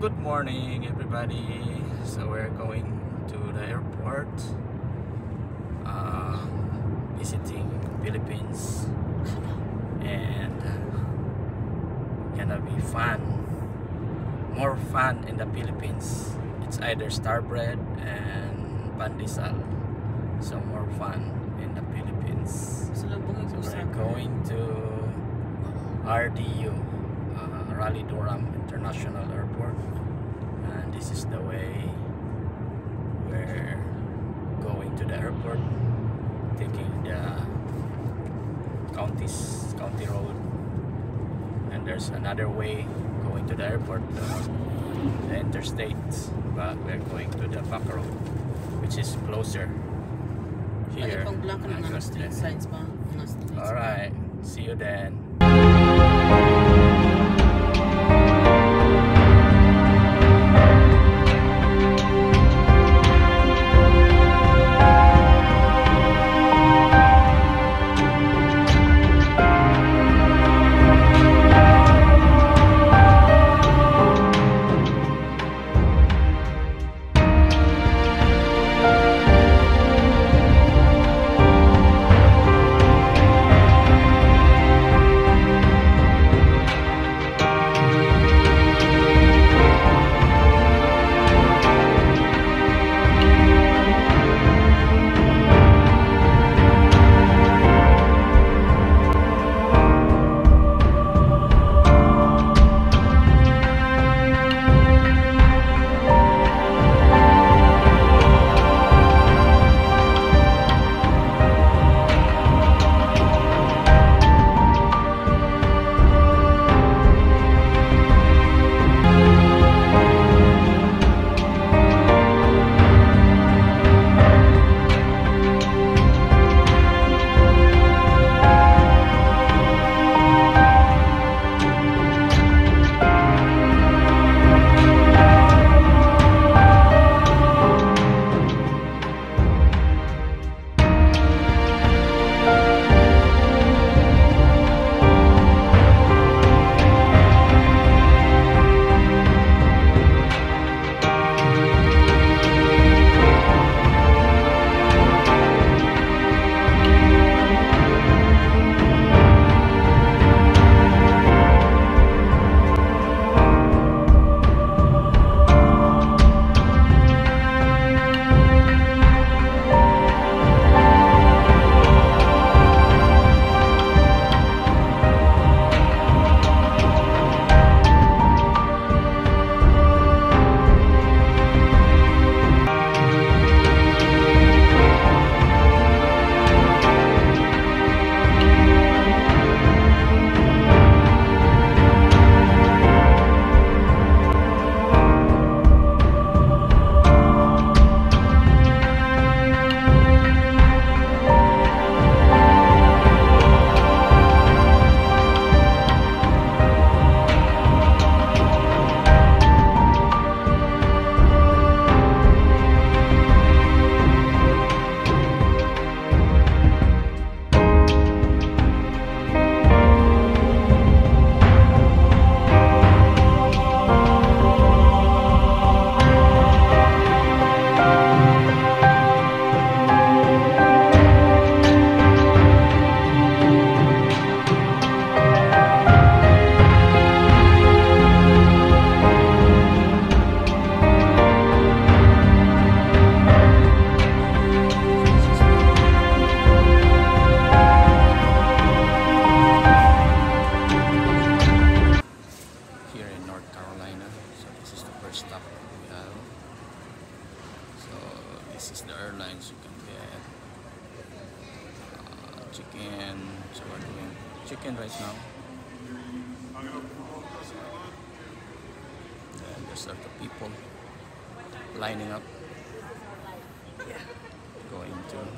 Good morning, everybody. So we're going to the airport, uh, visiting Philippines, and gonna be fun. More fun in the Philippines. It's either star bread and Pandesal. So more fun in the Philippines. So we're going to RDU, uh, Raleigh Durham International Airport, this is the way we're going to the airport, taking the county's county road, and there's another way going to the airport, uh, the interstate, but we're going to the back road, which is closer here. pang black ng mga Agustin. street signs pa. Mga street signs. Alright, see you then.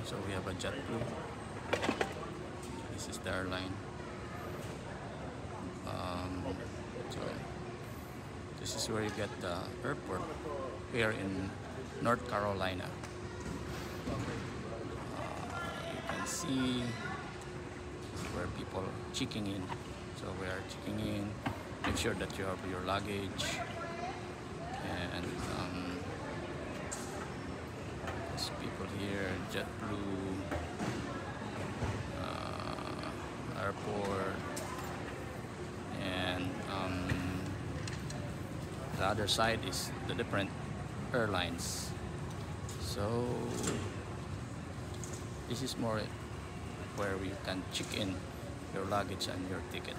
So we have a JetBlue. This is the airline. Um, so this is where you get the airport here in North Carolina. Uh, you can see where people checking in. So we are checking in. Make sure that you have your luggage and um, there's people here JetBlue uh, airport and um, the other side is the different airlines. So this is more where you can check in your luggage and your ticket.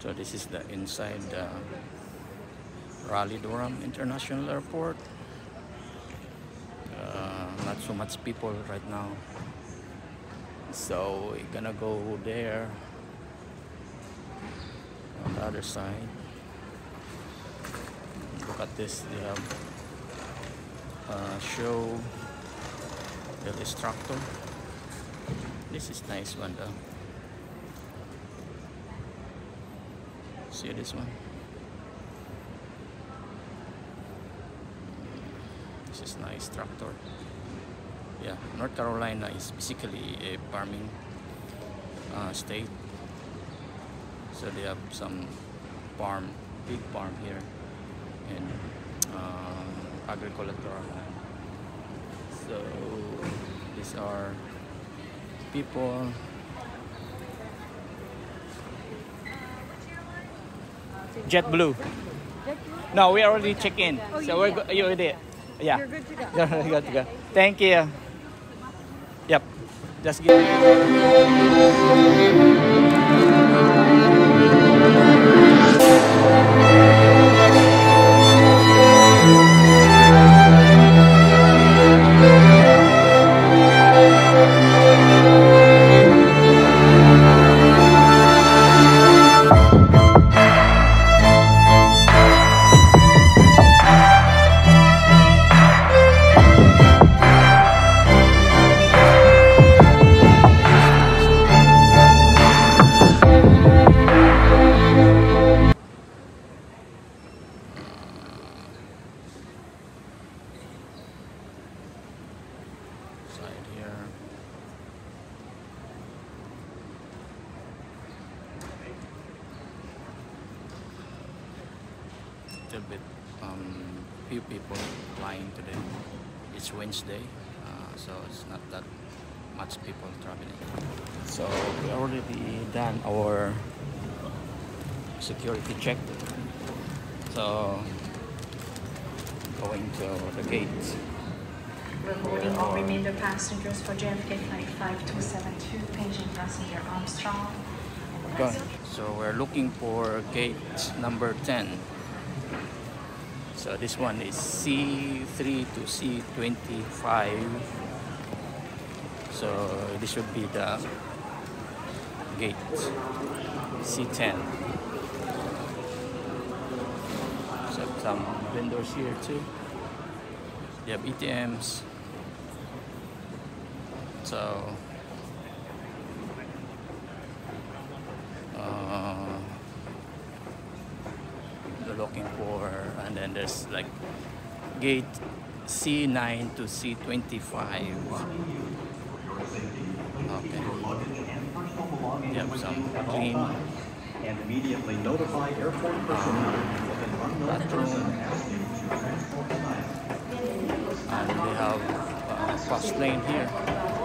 So this is the inside the Raleigh Durham International Airport. Uh, not so much people right now. So we're gonna go there. On the other side. Look at this they have uh, show the instructor this is nice one though. See this one this is nice tractor yeah North Carolina is basically a farming uh, state so they have some farm big farm here and um, agricultural land so these are people JetBlue. No, we already checked in. Oh, so you we're did? go- you did. Yeah. You're good to go. You're Okay, good to go. okay. Thank you. Yep. Just give It's Wednesday, uh, so it's not that much people traveling. So we already done our security check. So going to the gate. We're boarding all remainder passengers for JFK Flight 5272, paging passenger Armstrong. So we're looking for gate number 10. So this one is C3 to C25. So this should be the gate C10. So some vendors here too. They have ATMs. So looking for and then there's like gate C9 to C25 okay. They have some clean. And immediately notify airport personnel if an unknown person bathroom. asks you to transport and they have uh, fast lane here.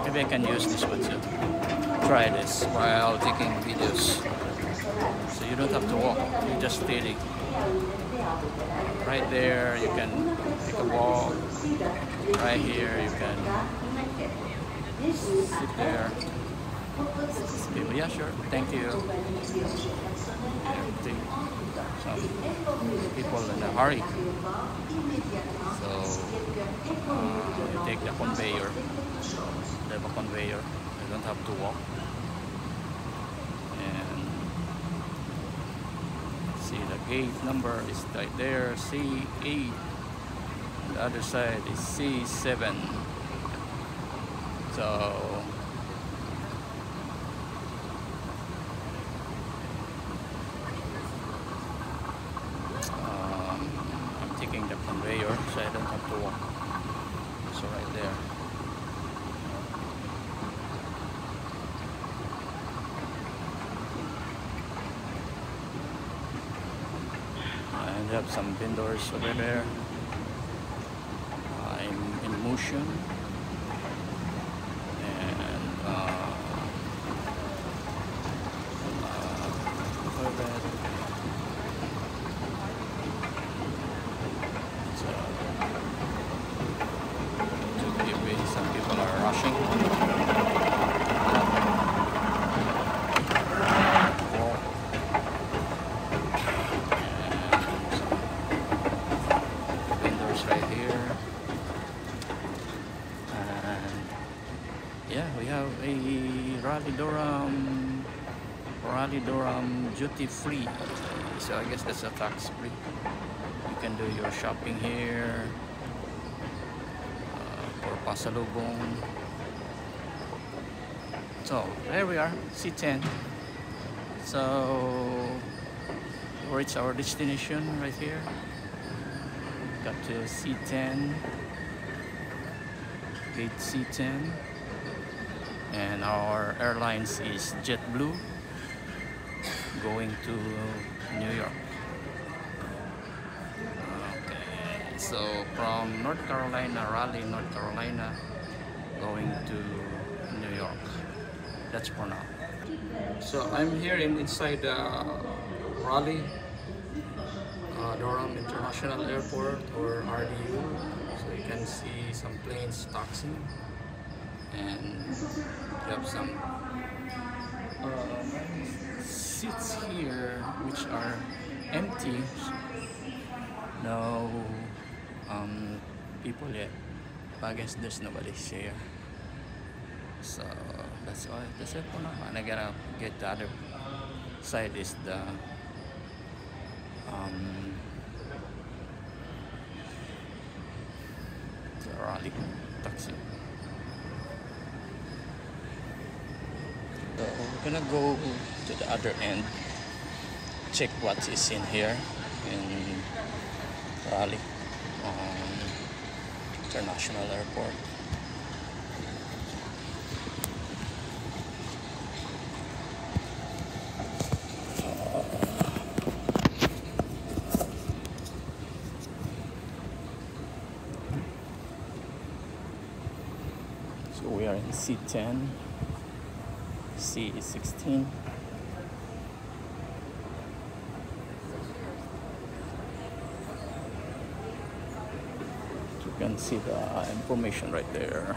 Maybe I can use this one too try this while taking videos. So you don't have to walk you just steady right there you can take a walk. Right here you can sit there. People yeah sure. Thank you. Everything. Some people in a hurry. So uh, take the conveyor. They have a conveyor. You don't have to walk 8 number is right there C8 the other side is C7 so have some vendors over there. I'm in motion. And uh, uh, over there. So, to give me- some people are rushing. Vendors right here. And yeah, we have a Raleigh Durham Raleigh Durham duty free. So I guess that's a tax free. You can do your shopping here uh, for pasalubong. So there we are, C10. So reach our destination right here. Got to C10, gate C10, and our airlines is JetBlue going to New York. Okay, so from North Carolina, Raleigh, North Carolina, going to New York. That's for now. So I'm here in inside uh, Raleigh, uh, Durham International Airport or RDU. So you can see some planes taxiing and have some uh, seats here which are empty. No um, people yet. I guess there's nobody here. So that's all. That's it for now. And I gotta get the other side is the um, the Raleigh taxi. So we're gonna go to the other end, check what is in here in Raleigh um, International Airport. So we are in C10, C16. You can see the information right there.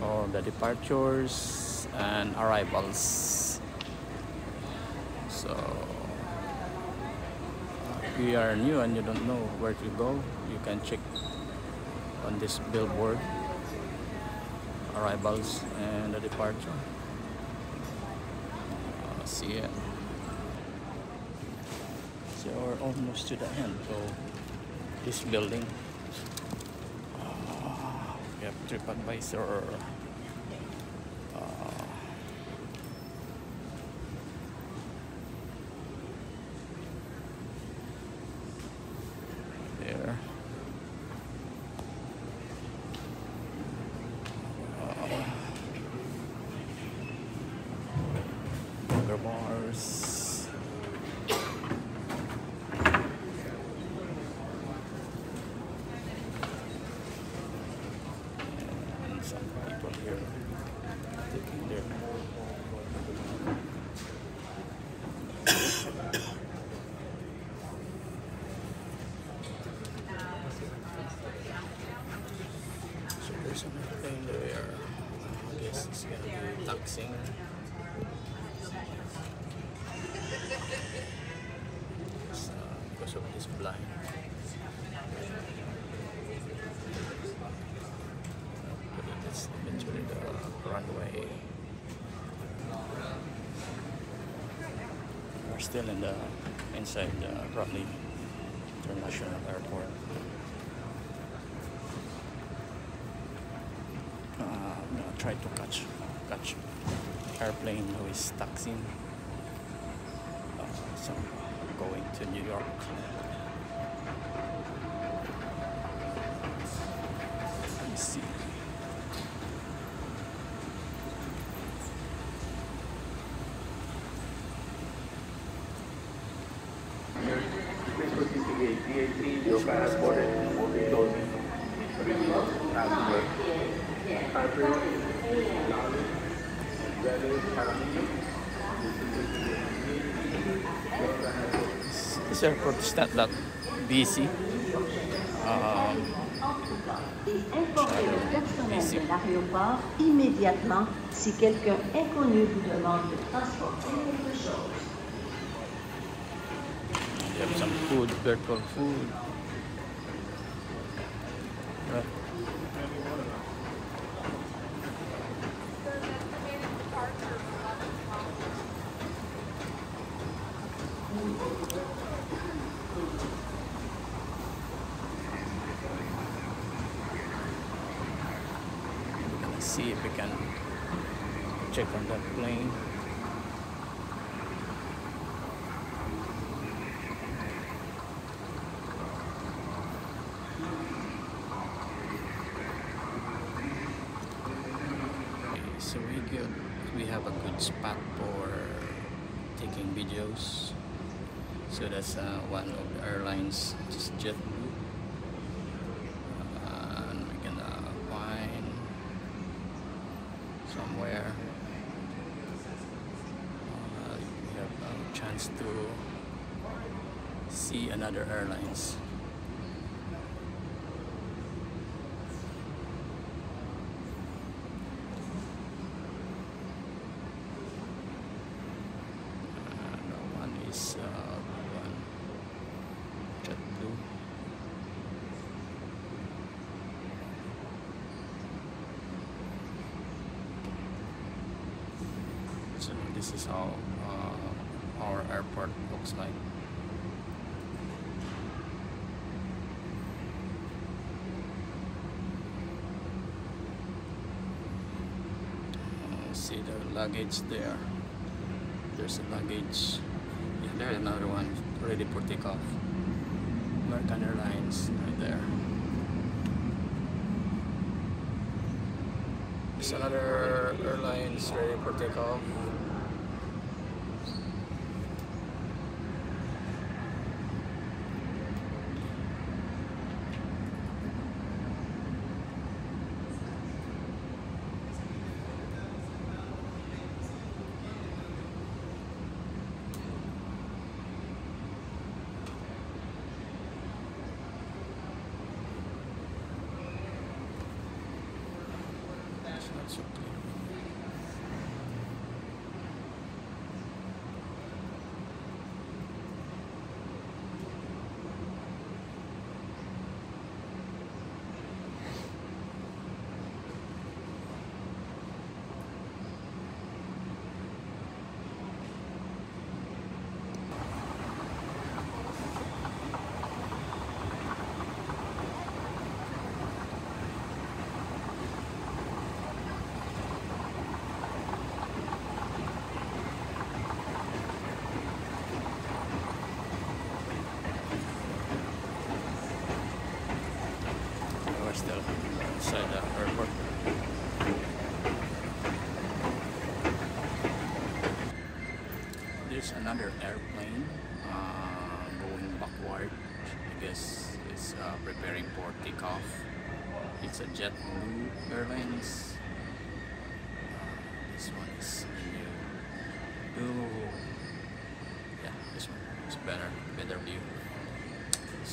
All the departures and arrivals. So if you are new and you don't know where to go, you can check on this billboard arrivals and the departure. Uh, see it. So we're almost to the end of this building. Uh, we have TripAdvisor. Uh, there. Burger bars. And some people here taking their So there's something there. I guess it's gonna be taxing. It's, uh, because of this blind. But it's eventually the runway. We're still in the inside the International Airport. Uh, I'm gonna try to catch catch airplane who is taxiing. Uh, so going to New York. Airport is not that busy. Um, informez le personnel de l'aéroport immédiatement si quelqu'un inconnu vous demande de transporter quelque chose. they have some food, virtual food. Right. We're gonna see if we can check on that plane. Okay, so we good. We have a good spot for taking videos. So that's uh, one of the airlines, just JetBlue. Uh, and we're gonna find somewhere. Uh, we have a chance to see another airlines. Uh, no one is uh, one JetBlue. So this is how uh, our airport looks like. Uh, see the luggage there. There's a luggage. Yeah, there's another one ready for takeoff. American Airlines right there. There's another airlines ready for takeoff.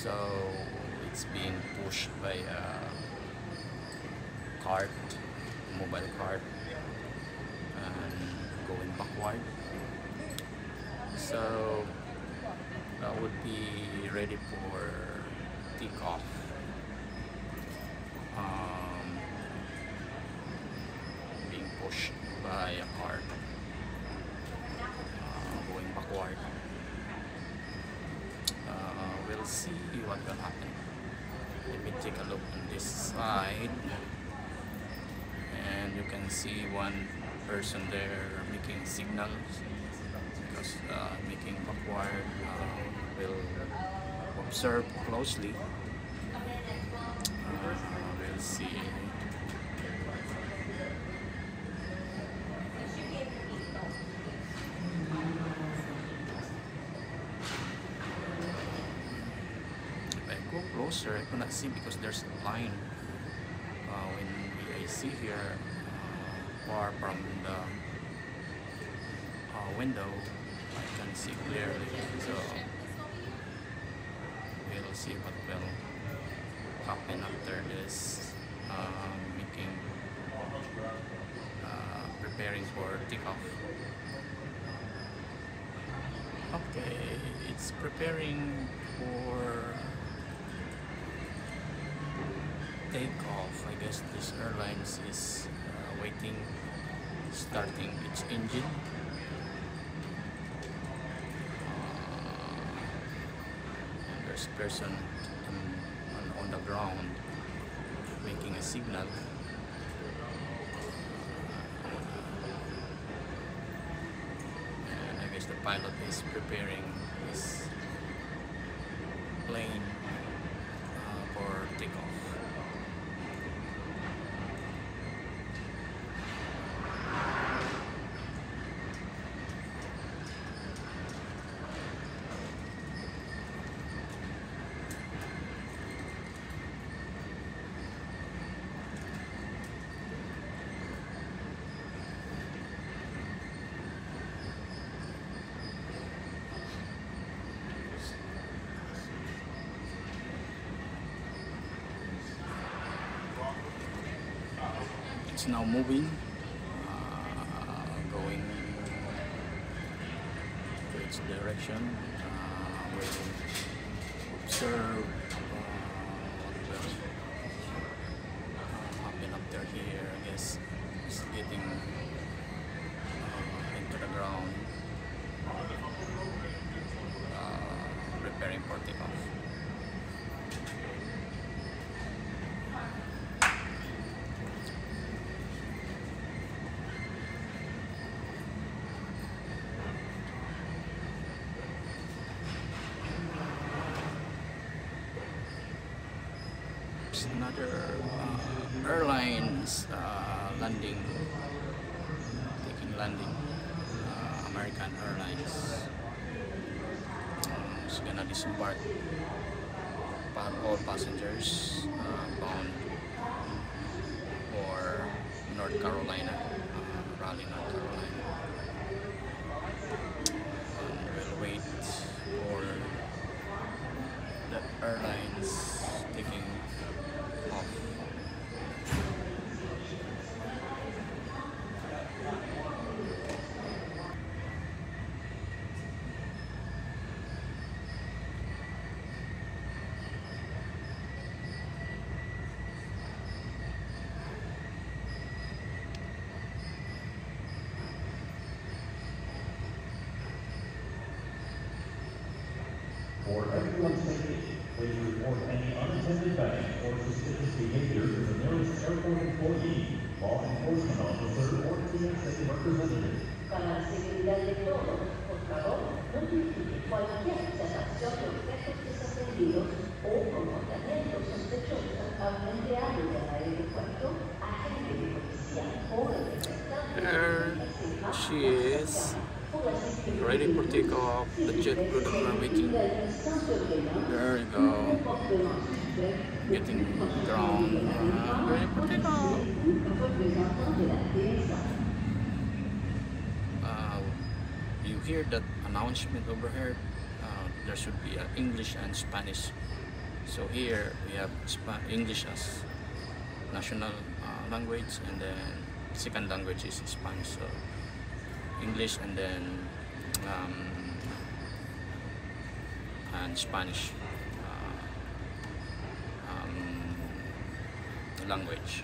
So it's being pushed by a cart, mobile cart, and going backward. So that would be ready for takeoff. Um, being pushed by a cart, uh, going backward. Uh, we'll see what will happen. Let me take a look on this side. And you can see one person there making signals because uh, making backward uh, will observe closely. Uh, we'll see. If I go closer I cannot see because there's a line uh, when I see here far from the uh, window. I can see clearly so we'll see what will happen after this uh, making uh, preparing for takeoff okay it's preparing for takeoff. I guess this airlines is uh, waiting starting its engine. Uh, and there's a person on, on, on the ground making a signal. And I guess the pilot is preparing his plane uh, for takeoff. It's now moving, uh, going to its direction. Uh, we'll observe uh, what will uh, happen up there here. I guess it's getting uh, into the ground, uh, preparing for takeoff. There's another uh, airlines uh, landing, taking landing, uh, American Airlines. Uh, it's gonna disembark all passengers uh, bound ready for takeoff. The jet that are waiting. There you go. Getting ground. Uh, ready for takeoff. Uh, you hear that announcement over here? Uh, there should be uh, English and Spanish. So here we have English as national uh, language, and then second language is Spanish. So English and then um, and Spanish uh, um, language.